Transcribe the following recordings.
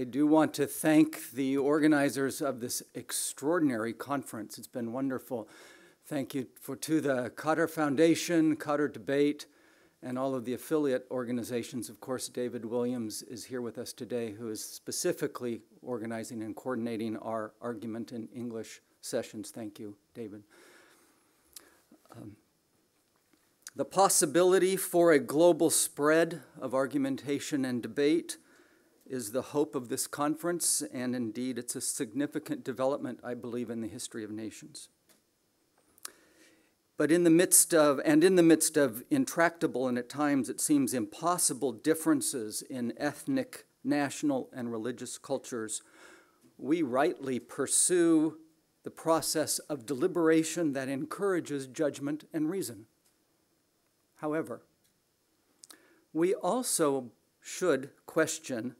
I do want to thank the organizers of this extraordinary conference. It's been wonderful. Thank you for, to the Qatar Foundation, Qatar Debate, and all of the affiliate organizations. Of course, David Williams is here with us today, who is specifically organizing and coordinating our argument in English sessions. Thank you, David. Um, the possibility for a global spread of argumentation and debate is the hope of this conference, and indeed, it's a significant development, I believe, in the history of nations. But in the midst of, and in the midst of intractable and at times it seems impossible differences in ethnic, national, and religious cultures, we rightly pursue the process of deliberation that encourages judgment and reason. However, we also should question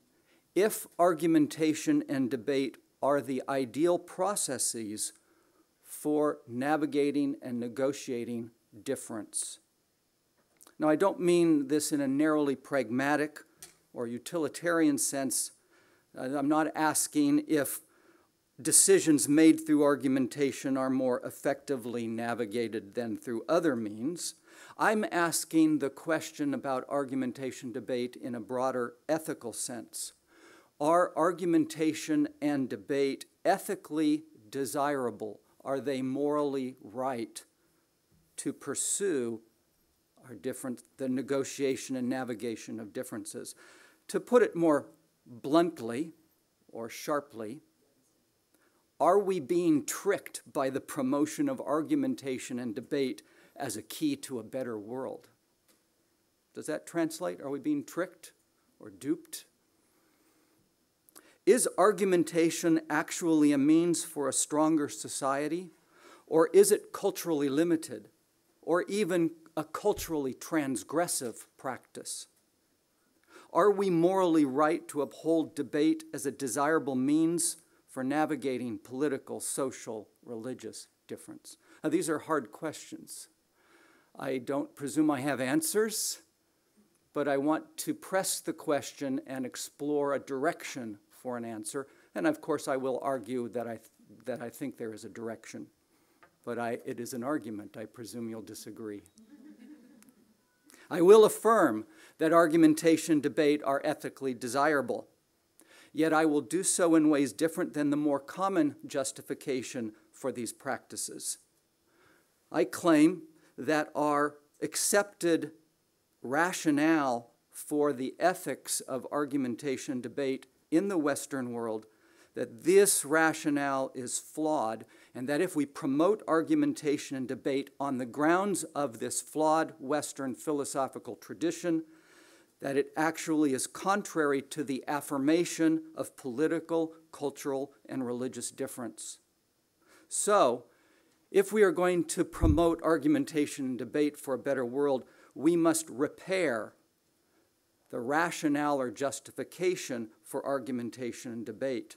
if argumentation and debate are the ideal processes for navigating and negotiating difference. Now, I don't mean this in a narrowly pragmatic or utilitarian sense. Uh, I'm not asking if decisions made through argumentation are more effectively navigated than through other means. I'm asking the question about argumentation debate in a broader ethical sense. Are argumentation and debate ethically desirable are they morally right to pursue our different, the negotiation and navigation of differences? To put it more bluntly or sharply, are we being tricked by the promotion of argumentation and debate as a key to a better world? Does that translate? Are we being tricked or duped? Is argumentation actually a means for a stronger society? Or is it culturally limited? Or even a culturally transgressive practice? Are we morally right to uphold debate as a desirable means for navigating political, social, religious difference? Now, these are hard questions. I don't presume I have answers, but I want to press the question and explore a direction for an answer. And of course, I will argue that I, th that I think there is a direction. But I, it is an argument. I presume you'll disagree. I will affirm that argumentation debate are ethically desirable. Yet I will do so in ways different than the more common justification for these practices. I claim that our accepted rationale for the ethics of argumentation debate in the Western world that this rationale is flawed, and that if we promote argumentation and debate on the grounds of this flawed Western philosophical tradition, that it actually is contrary to the affirmation of political, cultural, and religious difference. So, if we are going to promote argumentation and debate for a better world, we must repair the rationale or justification for argumentation and debate.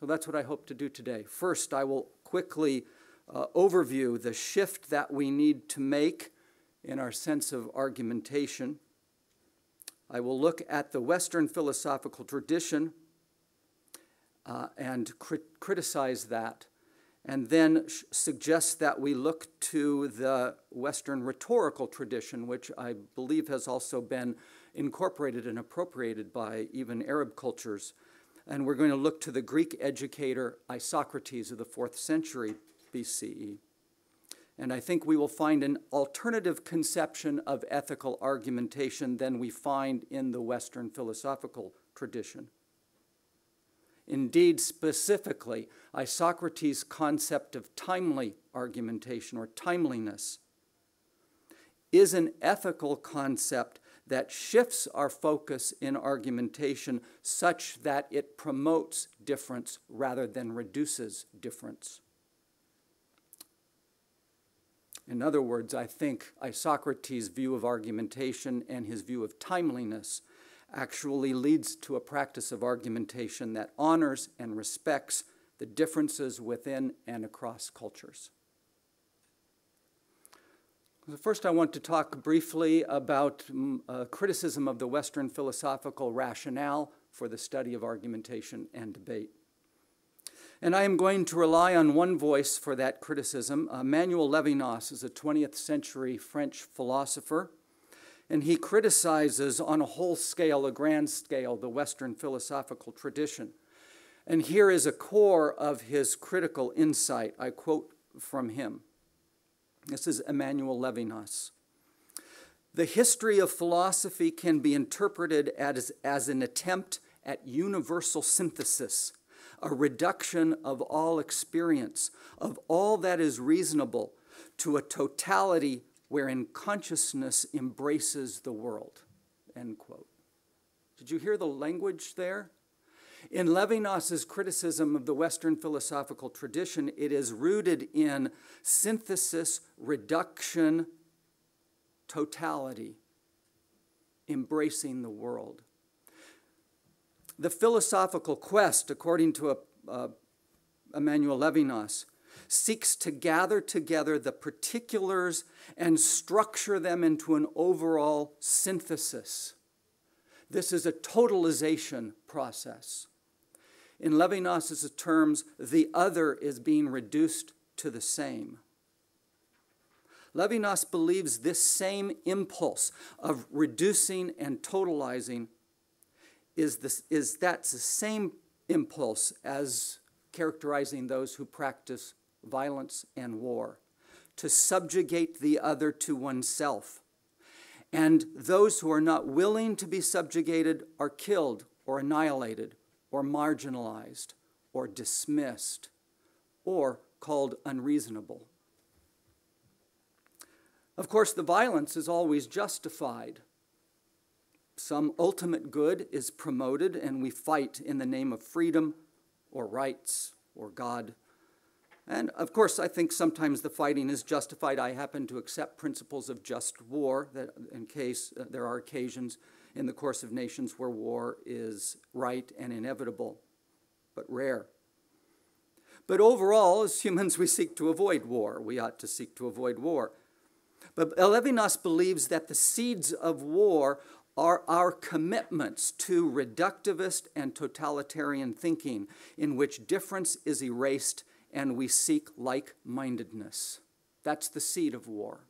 So that's what I hope to do today. First, I will quickly uh, overview the shift that we need to make in our sense of argumentation. I will look at the Western philosophical tradition uh, and crit criticize that and then suggests that we look to the Western rhetorical tradition, which I believe has also been incorporated and appropriated by even Arab cultures. And we're going to look to the Greek educator Isocrates of the fourth century BCE. And I think we will find an alternative conception of ethical argumentation than we find in the Western philosophical tradition. Indeed, specifically, Isocrates' concept of timely argumentation or timeliness is an ethical concept that shifts our focus in argumentation such that it promotes difference rather than reduces difference. In other words, I think Isocrates' view of argumentation and his view of timeliness actually leads to a practice of argumentation that honors and respects the differences within and across cultures. First, I want to talk briefly about mm, criticism of the Western philosophical rationale for the study of argumentation and debate. And I am going to rely on one voice for that criticism. Uh, Manuel Levinas is a 20th century French philosopher, and he criticizes on a whole scale, a grand scale, the Western philosophical tradition. And here is a core of his critical insight. I quote from him. This is Emmanuel Levinas. The history of philosophy can be interpreted as, as an attempt at universal synthesis a reduction of all experience, of all that is reasonable, to a totality wherein consciousness embraces the world. End quote. Did you hear the language there? In Levinas's criticism of the Western philosophical tradition, it is rooted in synthesis, reduction, totality, embracing the world. The philosophical quest, according to a, uh, Emmanuel Levinas, seeks to gather together the particulars and structure them into an overall synthesis. This is a totalization process. In Levinas's terms, the other is being reduced to the same. Levinas believes this same impulse of reducing and totalizing is, this, is that's the same impulse as characterizing those who practice violence and war, to subjugate the other to oneself. And those who are not willing to be subjugated are killed or annihilated or marginalized or dismissed or called unreasonable. Of course, the violence is always justified some ultimate good is promoted, and we fight in the name of freedom or rights or God. And of course, I think sometimes the fighting is justified. I happen to accept principles of just war, that in case uh, there are occasions in the course of nations where war is right and inevitable, but rare. But overall, as humans, we seek to avoid war. We ought to seek to avoid war. But Levinas believes that the seeds of war are our commitments to reductivist and totalitarian thinking, in which difference is erased and we seek like mindedness. That's the seed of war.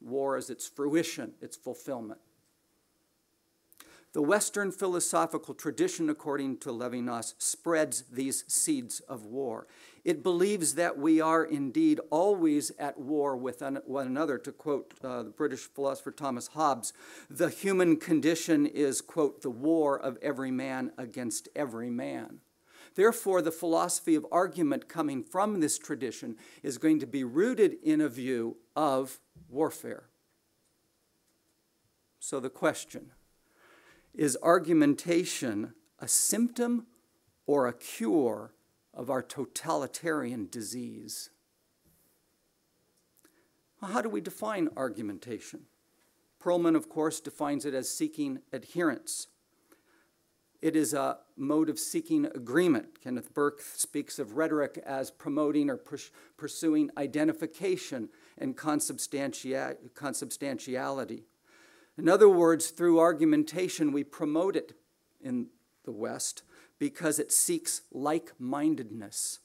War is its fruition, its fulfillment. The Western philosophical tradition, according to Levinas, spreads these seeds of war. It believes that we are indeed always at war with one another. To quote uh, the British philosopher Thomas Hobbes, the human condition is, quote, the war of every man against every man. Therefore, the philosophy of argument coming from this tradition is going to be rooted in a view of warfare. So, the question is argumentation a symptom or a cure of our totalitarian disease? Well, how do we define argumentation? Perelman, of course, defines it as seeking adherence. It is a mode of seeking agreement. Kenneth Burke speaks of rhetoric as promoting or pursuing identification and consubstantiality. In other words, through argumentation, we promote it in the West because it seeks like mindedness.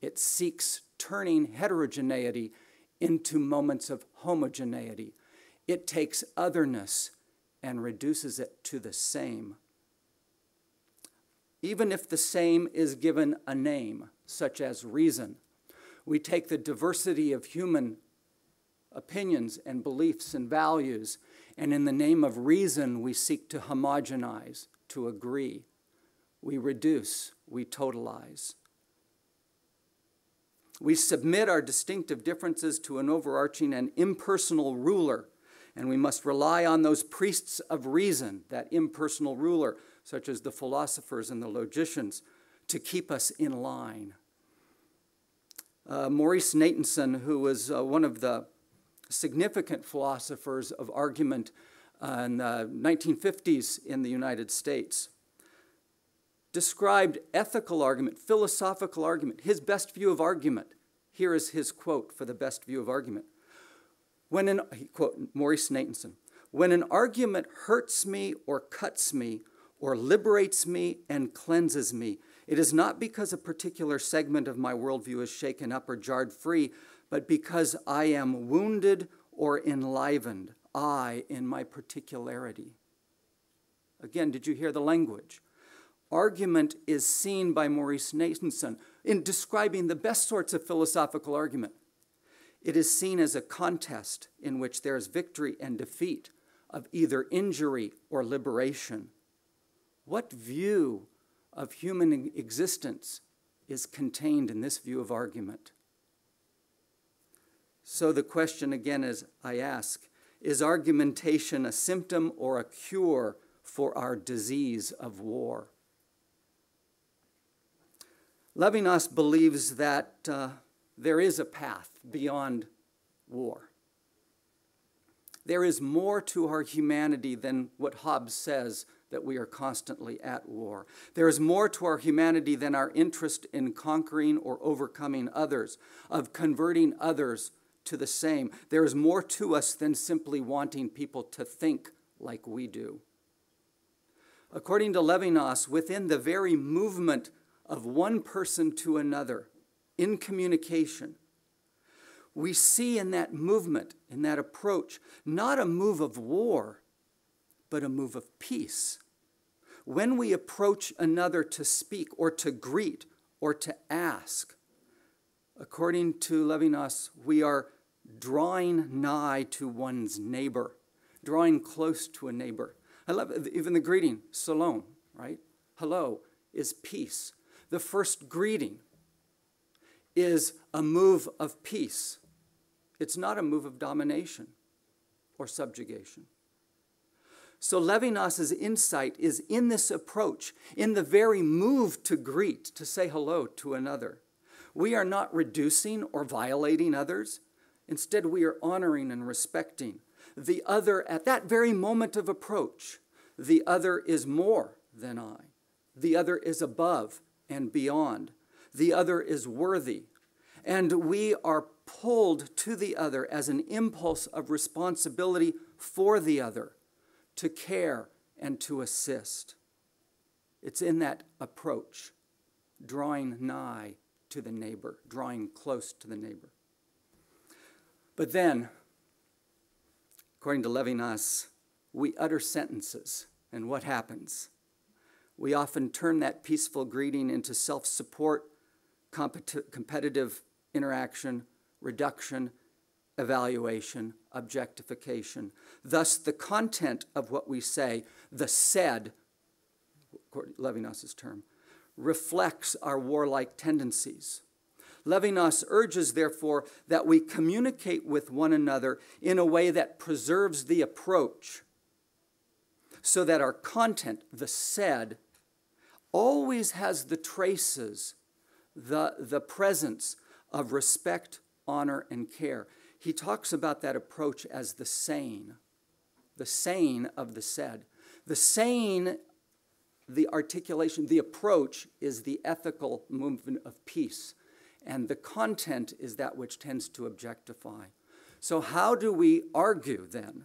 It seeks turning heterogeneity into moments of homogeneity. It takes otherness and reduces it to the same. Even if the same is given a name, such as reason, we take the diversity of human opinions and beliefs and values and in the name of reason, we seek to homogenize, to agree. We reduce, we totalize. We submit our distinctive differences to an overarching and impersonal ruler, and we must rely on those priests of reason, that impersonal ruler, such as the philosophers and the logicians, to keep us in line. Uh, Maurice Natanson, who was uh, one of the significant philosophers of argument uh, in the 1950s in the United States, described ethical argument, philosophical argument, his best view of argument. Here is his quote for the best view of argument. When an, quote, Maurice Natanson, when an argument hurts me or cuts me, or liberates me and cleanses me. It is not because a particular segment of my worldview is shaken up or jarred free, but because I am wounded or enlivened, I in my particularity. Again, did you hear the language? Argument is seen by Maurice Natanson in describing the best sorts of philosophical argument. It is seen as a contest in which there is victory and defeat of either injury or liberation. What view of human existence is contained in this view of argument? So the question again is I ask is argumentation a symptom or a cure for our disease of war? Levinas believes that uh, there is a path beyond war. There is more to our humanity than what Hobbes says that we are constantly at war. There is more to our humanity than our interest in conquering or overcoming others, of converting others to the same. There is more to us than simply wanting people to think like we do. According to Levinas, within the very movement of one person to another in communication, we see in that movement, in that approach, not a move of war, but a move of peace. When we approach another to speak or to greet or to ask, according to Levinas, we are drawing nigh to one's neighbor, drawing close to a neighbor. I love even the greeting, shalom, right? Hello is peace. The first greeting is a move of peace. It's not a move of domination or subjugation. So Levinas's insight is in this approach, in the very move to greet, to say hello to another. We are not reducing or violating others. Instead, we are honoring and respecting the other at that very moment of approach. The other is more than I. The other is above and beyond. The other is worthy. And we are pulled to the other as an impulse of responsibility for the other, to care and to assist. It's in that approach, drawing nigh to the neighbor, drawing close to the neighbor. But then, according to Levinas, we utter sentences, and what happens? We often turn that peaceful greeting into self support, competitive interaction, reduction, evaluation, objectification. Thus, the content of what we say, the said, Levinas's term, reflects our warlike tendencies. Levinas urges, therefore, that we communicate with one another in a way that preserves the approach so that our content, the said, always has the traces, the, the presence of respect, honor, and care. He talks about that approach as the saying, the saying of the said. The saying, the articulation, the approach is the ethical movement of peace, and the content is that which tends to objectify. So, how do we argue then?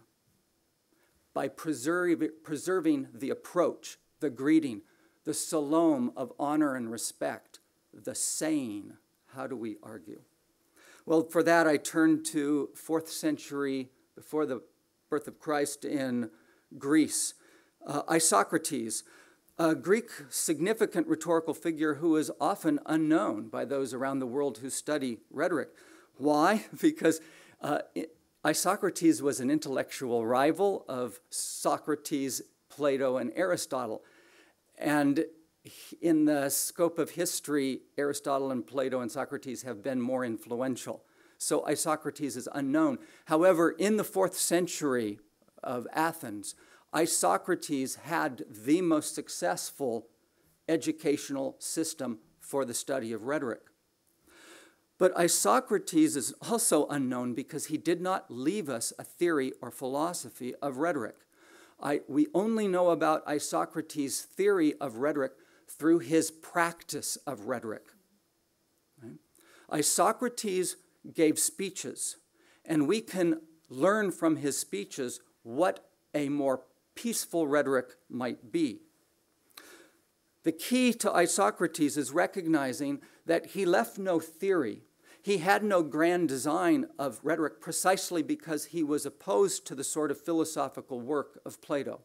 By preserve, preserving the approach, the greeting, the shalom of honor and respect, the saying. How do we argue? Well, for that, I turn to fourth century, before the birth of Christ in Greece. Uh, Isocrates, a Greek significant rhetorical figure who is often unknown by those around the world who study rhetoric. Why? Because uh, Isocrates was an intellectual rival of Socrates, Plato, and Aristotle. And in the scope of history, Aristotle and Plato and Socrates have been more influential. So Isocrates is unknown. However, in the fourth century of Athens, Isocrates had the most successful educational system for the study of rhetoric. But Isocrates is also unknown because he did not leave us a theory or philosophy of rhetoric. I, we only know about Isocrates' theory of rhetoric through his practice of rhetoric. Isocrates gave speeches, and we can learn from his speeches what a more peaceful rhetoric might be. The key to Isocrates is recognizing that he left no theory. He had no grand design of rhetoric precisely because he was opposed to the sort of philosophical work of Plato.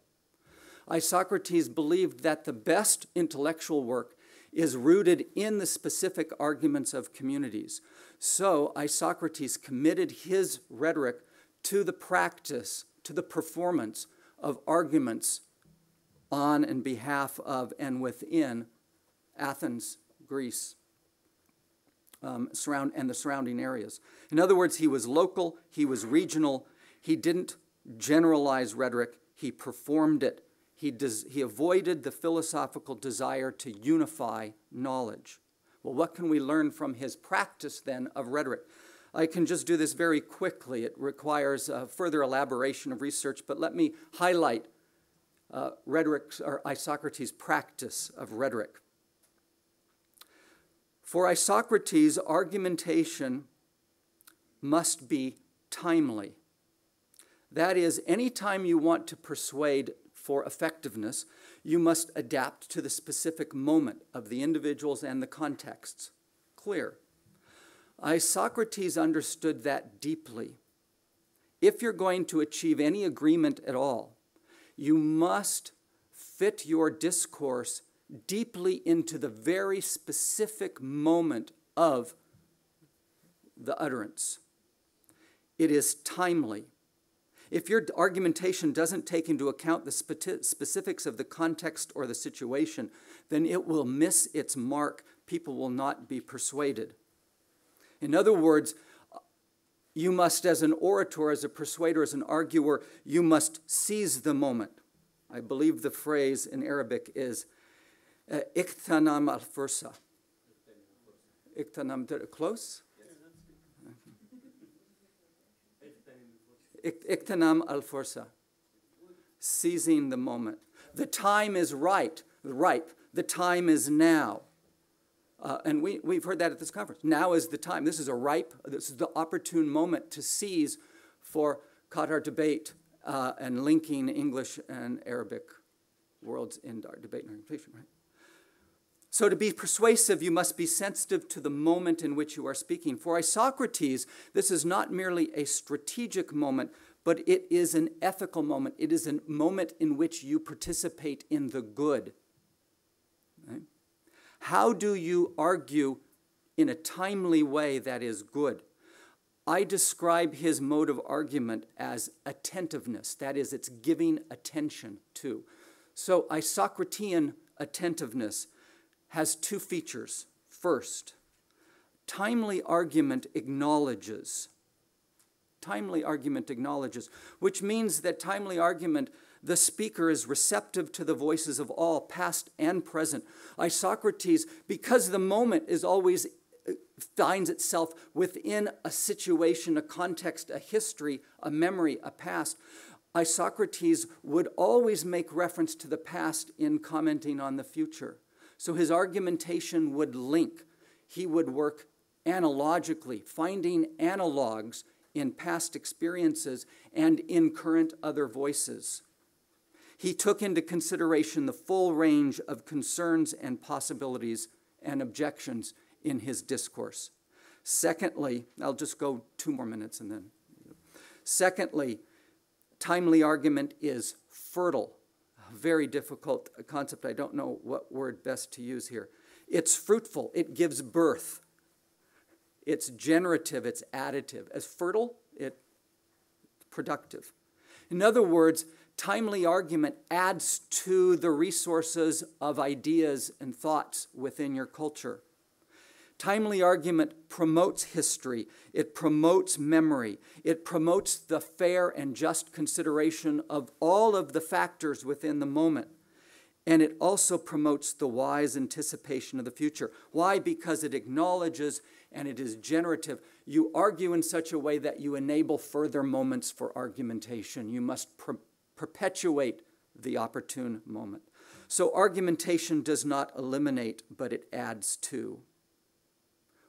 Isocrates believed that the best intellectual work is rooted in the specific arguments of communities. So Isocrates committed his rhetoric to the practice, to the performance of arguments on and behalf of and within Athens, Greece, um, surround, and the surrounding areas. In other words, he was local, he was regional, he didn't generalize rhetoric, he performed it he, he avoided the philosophical desire to unify knowledge. Well, what can we learn from his practice then of rhetoric? I can just do this very quickly. It requires uh, further elaboration of research, but let me highlight uh, rhetoric or Isocrates' practice of rhetoric. For Isocrates, argumentation must be timely. That is, anytime you want to persuade for effectiveness, you must adapt to the specific moment of the individuals and the contexts. Clear. Isocrates understood that deeply. If you're going to achieve any agreement at all, you must fit your discourse deeply into the very specific moment of the utterance. It is timely. If your argumentation doesn't take into account the specifics of the context or the situation, then it will miss its mark. People will not be persuaded. In other words, you must, as an orator, as a persuader, as an arguer, you must seize the moment. I believe the phrase in Arabic is iktanam al fursa. Iktanam, close? Iktanam al fursa, seizing the moment. The time is right, ripe. The time is now. Uh, and we, we've heard that at this conference. Now is the time. This is a ripe, this is the opportune moment to seize for Qatar debate uh, and linking English and Arabic worlds in our debate and argumentation, right? So, to be persuasive, you must be sensitive to the moment in which you are speaking. For Isocrates, this is not merely a strategic moment, but it is an ethical moment. It is a moment in which you participate in the good. Right? How do you argue in a timely way that is good? I describe his mode of argument as attentiveness, that is, it's giving attention to. So, Isocratean attentiveness has two features. First, timely argument acknowledges. Timely argument acknowledges, which means that timely argument, the speaker is receptive to the voices of all, past and present. Isocrates, because the moment is always uh, finds itself within a situation, a context, a history, a memory, a past. Isocrates would always make reference to the past in commenting on the future. So his argumentation would link. He would work analogically, finding analogs in past experiences and in current other voices. He took into consideration the full range of concerns and possibilities and objections in his discourse. Secondly, I'll just go two more minutes and then. Secondly, timely argument is fertile very difficult concept. I don't know what word best to use here. It's fruitful, it gives birth. It's generative, it's additive. As fertile, it's productive. In other words, timely argument adds to the resources of ideas and thoughts within your culture. Timely argument promotes history, it promotes memory, it promotes the fair and just consideration of all of the factors within the moment. And it also promotes the wise anticipation of the future. Why? Because it acknowledges and it is generative. You argue in such a way that you enable further moments for argumentation. You must per- perpetuate the opportune moment. So, argumentation does not eliminate, but it adds to.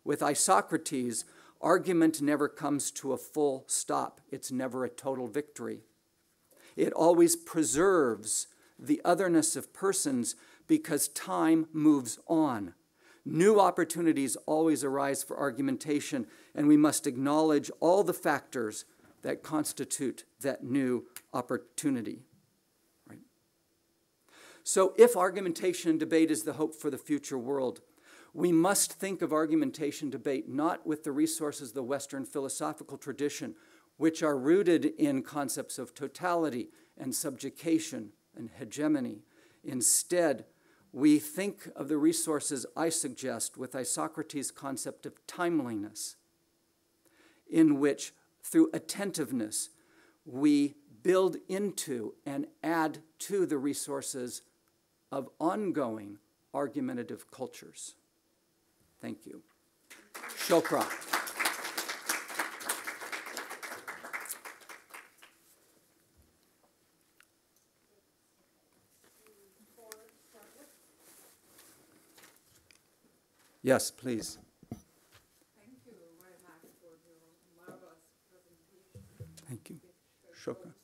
With Isocrates, argument never comes to a full stop, it's never a total victory. It always preserves the otherness of persons because time moves on. New opportunities always arise for argumentation, and we must acknowledge all the factors that constitute that new opportunity. Right? So, if argumentation and debate is the hope for the future world, we must think of argumentation debate not with the resources of the Western philosophical tradition, which are rooted in concepts of totality and subjugation and hegemony. Instead, we think of the resources I suggest with Isocrates' concept of timeliness, in which, through attentiveness, we build into and add to the resources of ongoing argumentative cultures. Thank you. Shokra. Yes, please. Thank you very much for your marvelous presentation. Thank you. Shukran.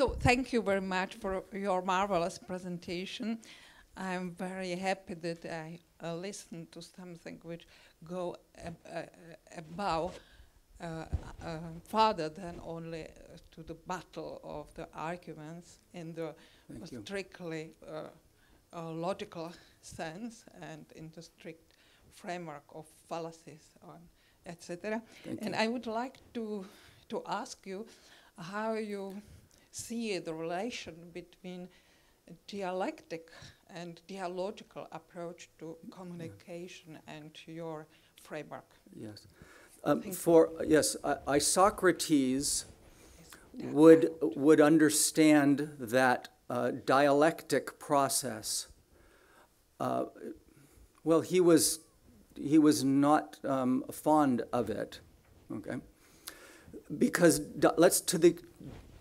So thank you very much for your marvelous presentation. I'm very happy that I uh, listened to something which go ab uh, above uh, uh, further than only uh, to the battle of the arguments in the Thank strictly uh, uh, logical sense and in the strict framework of fallacies on etc. And you. I would like to to ask you how you see the relation between dialectic and dialogical approach to communication and your framework. Yes. Um, for yes, I, Isocrates would would understand that uh, dialectic process. Uh, well, he was he was not um, fond of it. Okay, because let's to the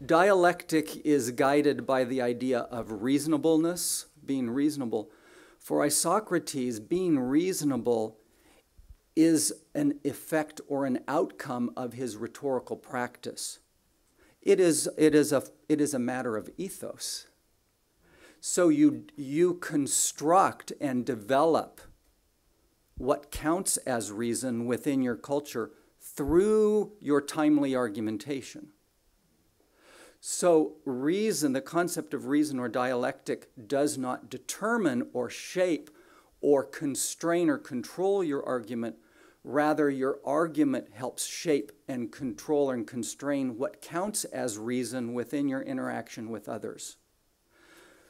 dialectic is guided by the idea of reasonableness, being reasonable. For Isocrates, being reasonable is an effect or an outcome of his rhetorical practice. It is, it is, a, it is a matter of ethos. So you, you construct and develop what counts as reason within your culture through your timely argumentation. So, reason, the concept of reason or dialectic, does not determine or shape or constrain or control your argument. Rather, your argument helps shape and control and constrain what counts as reason within your interaction with others.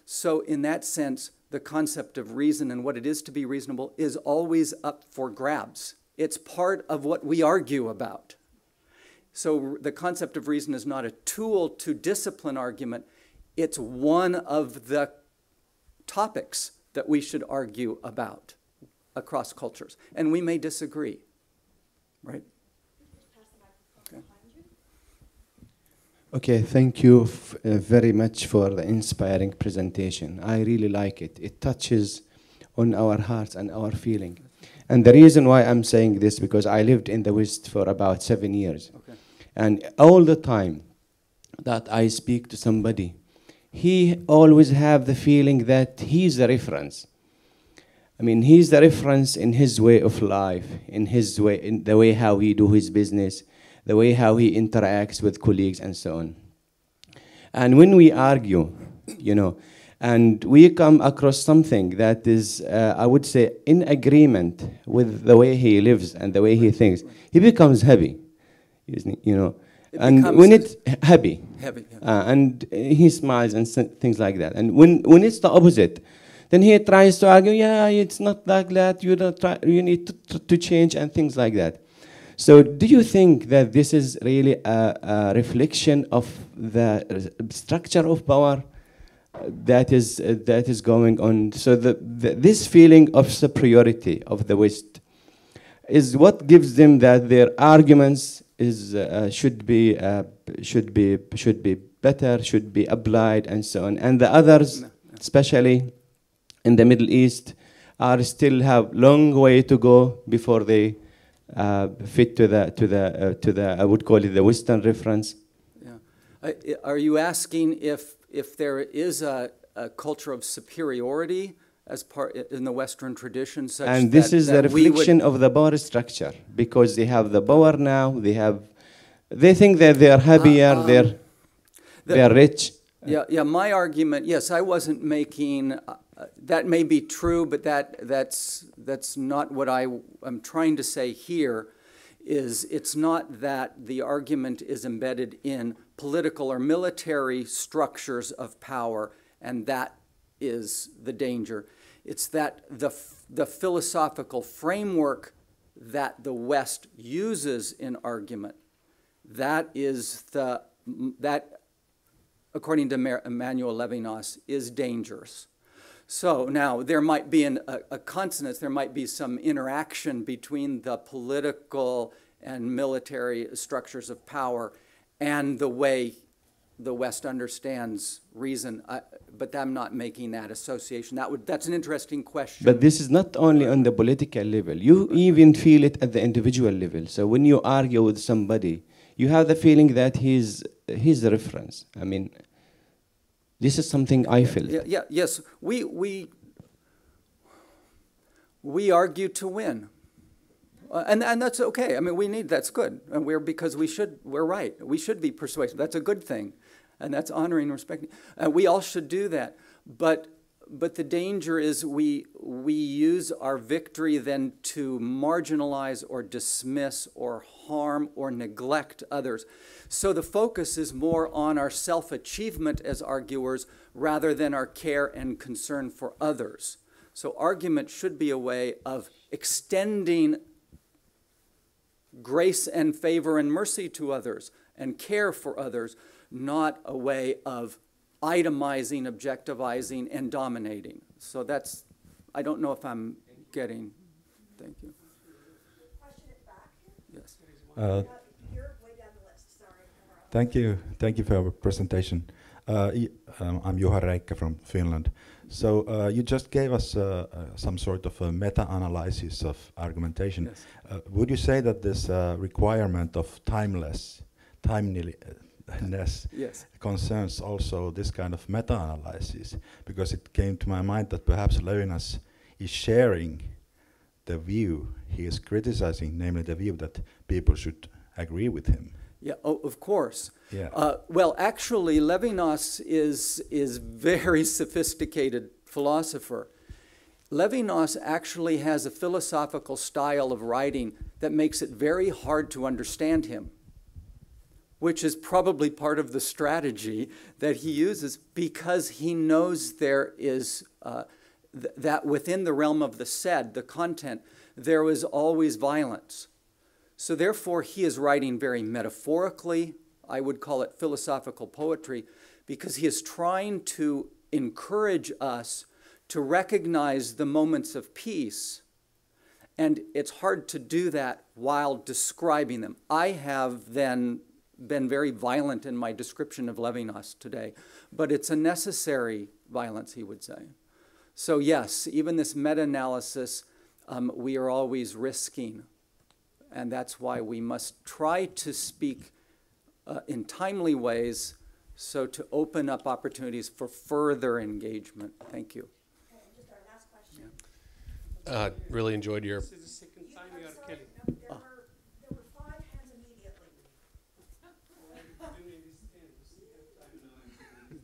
So, in that sense, the concept of reason and what it is to be reasonable is always up for grabs. It's part of what we argue about. So the concept of reason is not a tool to discipline argument, it's one of the topics that we should argue about across cultures. And we may disagree, right? Okay, thank you uh, very much for the inspiring presentation. I really like it. It touches on our hearts and our feeling. And the reason why I'm saying this because I lived in the West for about seven years. And all the time that I speak to somebody, he always have the feeling that he's the reference. I mean, he's the reference in his way of life, in his way, in the way how he do his business, the way how he interacts with colleagues and so on. And when we argue, you know, and we come across something that is, uh, I would say, in agreement with the way he lives and the way he thinks, he becomes happy, isn't he? you know. It and when it's happy, Heavy. yeah. uh, and he smiles and things like that. And when, when it's the opposite, then he tries to argue, yeah, it's not like that. You don't try, you need to, to, change and things like that. So, do you think that this is really a, a reflection of the structure of power that is uh, that is going on? So, the, the, this feeling of superiority of the West is what gives them that their arguments is uh, should be uh, should be should be better, should be applied, and so on. And the others, especially in the Middle East, are still have long way to go before they uh, fit to the to the uh, to the I would call it the Western reference. Yeah. Are you asking if, if there is a, a culture of superiority as part, in the Western tradition such that? and this is the that would- reflection of the power structure because they have the power now. They have, they think that they are happier. um, they're the- they are rich. Yeah, yeah, my argument, yes, I wasn't making, uh, uh, that may be true, but that, that's, that's not what I am trying to say here, is it's not that the argument is embedded in political or military structures of power, and that is the danger. It's that the, the philosophical framework that the West uses in argument, that is the, that according to Emmanuel Levinas, is dangerous. So now there might be an, a, a consonance, there might be some interaction between the political and military structures of power and the way the West understands reason, I, but I'm not making that association. That would, that's an interesting question. But this is not only on the political level. You even feel it at the individual level. So when you argue with somebody, you have the feeling that he's he's the reference. I mean, this is something I feel. Yeah, yeah, yes, we, we, we argue to win. Uh, and, and that's okay. I mean, we need, that's good. And we're, because we should, we're right. We should be persuasive. That's a good thing. And that's honoring and respecting. And we all should do that. But, but the danger is we, we use our victory then to marginalize or dismiss or harm or neglect others. So the focus is more on our self achievement as arguers rather than our care and concern for others. So argument should be a way of extending grace and favor and mercy to others and care for others, not a way of itemizing, objectivizing, and dominating. So that's, I don't know if I'm getting, thank you. Question at the back here? Yes. Uh, You're way down the list, sorry. interrupt. Thank you. Thank you for your presentation. Uh, um, I'm Juha Reikke from Finland. So uh, you just gave us uh, uh, some sort of a meta-analysis of argumentation. Yes. Uh, would you say that this uh, requirement of timeless, Yes. concerns also this kind of meta-analysis? Because it came to my mind that perhaps Levinas is sharing the view he is criticizing, namely the view that people should agree with him. Yeah, oh, of course. Yeah. Uh, well, actually, Levinas is, is very sophisticated philosopher. Levinas actually has a philosophical style of writing that makes it very hard to understand him, which is probably part of the strategy that he uses because he knows there is uh, th- that within the realm of the said, the content, there is always violence. So, therefore, he is writing very metaphorically. I would call it philosophical poetry because he is trying to encourage us to recognize the moments of peace. And it's hard to do that while describing them. I have then been very violent in my description of Levinas today, but it's a necessary violence, he would say. So, yes, even this meta analysis, um, we are always risking and that's why we must try to speak uh, in timely ways so to open up opportunities for further engagement. Thank you. Okay, just our last question. Uh, really enjoyed your. This is the second You- time I'm you are sorry, killing. no, There were, there were five hands immediately.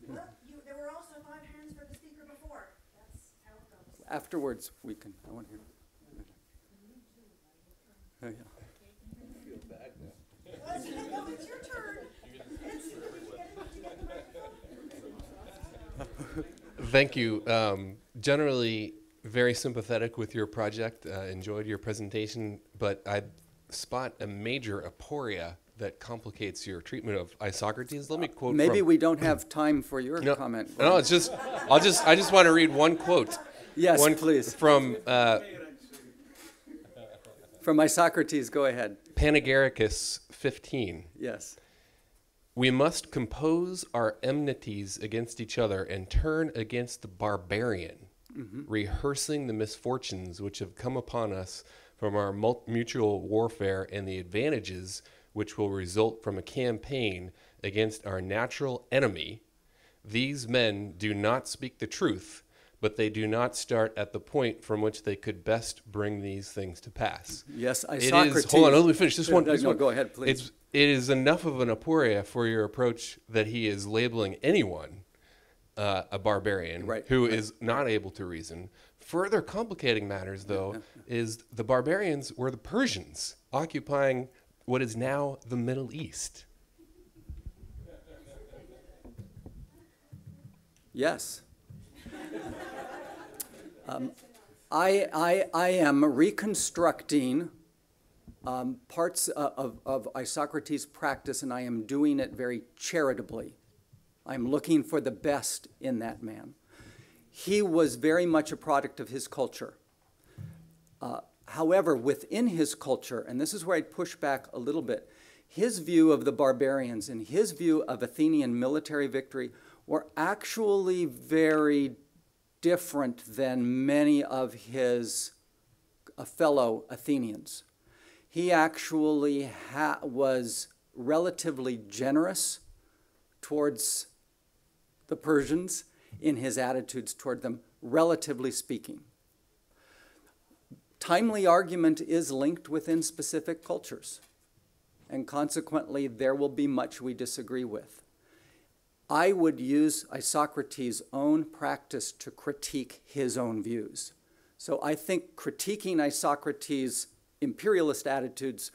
Well, you, there were also five hands for the speaker before. That's how it goes. Afterwards, we can, I want to hear. Oh, yeah. No, it's your turn. It's, did you get it? Did you get the microphone? Thank you. Um, generally, very sympathetic with your project. Uh, enjoyed your presentation, but I spot a major aporia that complicates your treatment of Isocrates. Let me quote. Maybe we don't have time for your No, comment. no, it's just. I'll just. I just want to read one quote. Yes, one please. From uh, From Isocrates, go ahead. Panegyricus 15. Yes. We must compose our enmities against each other and turn against the barbarian, rehearsing the misfortunes which have come upon us from our mutual warfare and the advantages which will result from a campaign against our natural enemy, these men do not speak the truth, but they do not start at the point from which they could best bring these things to pass. Yes, I It is. Isocrates. Hold on, let me finish this Uh, one. no, this no, one. go ahead, please. It's it is enough of an aporia for your approach that he is labeling anyone uh, a barbarian Right, who is not able to reason. Further complicating matters, though, is the barbarians were the Persians occupying what is now the Middle East. Yes. Um, I, I, I am reconstructing um, parts uh, of, of Isocrates' practice, and I am doing it very charitably. I'm looking for the best in that man. He was very much a product of his culture. Uh, however, within his culture, and this is where I'd push back a little bit, his view of the barbarians and his view of Athenian military victory were actually very different than many of his uh, fellow Athenians. He actually was relatively generous towards the Persians in his attitudes toward them, relatively speaking. Timely argument is linked within specific cultures, and consequently, there will be much we disagree with. I would use Isocrates' own practice to critique his own views. So I think critiquing Isocrates' imperialist attitudes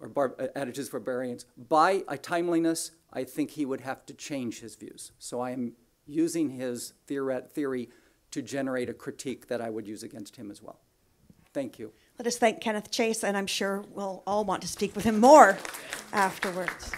or bar- uh, attitudes for barbarians by a timeliness, I think he would have to change his views. So I am using his theoret- theory to generate a critique that I would use against him as well. Thank you. Let us thank Kenneth Chase, and I'm sure we'll all want to speak with him more afterwards.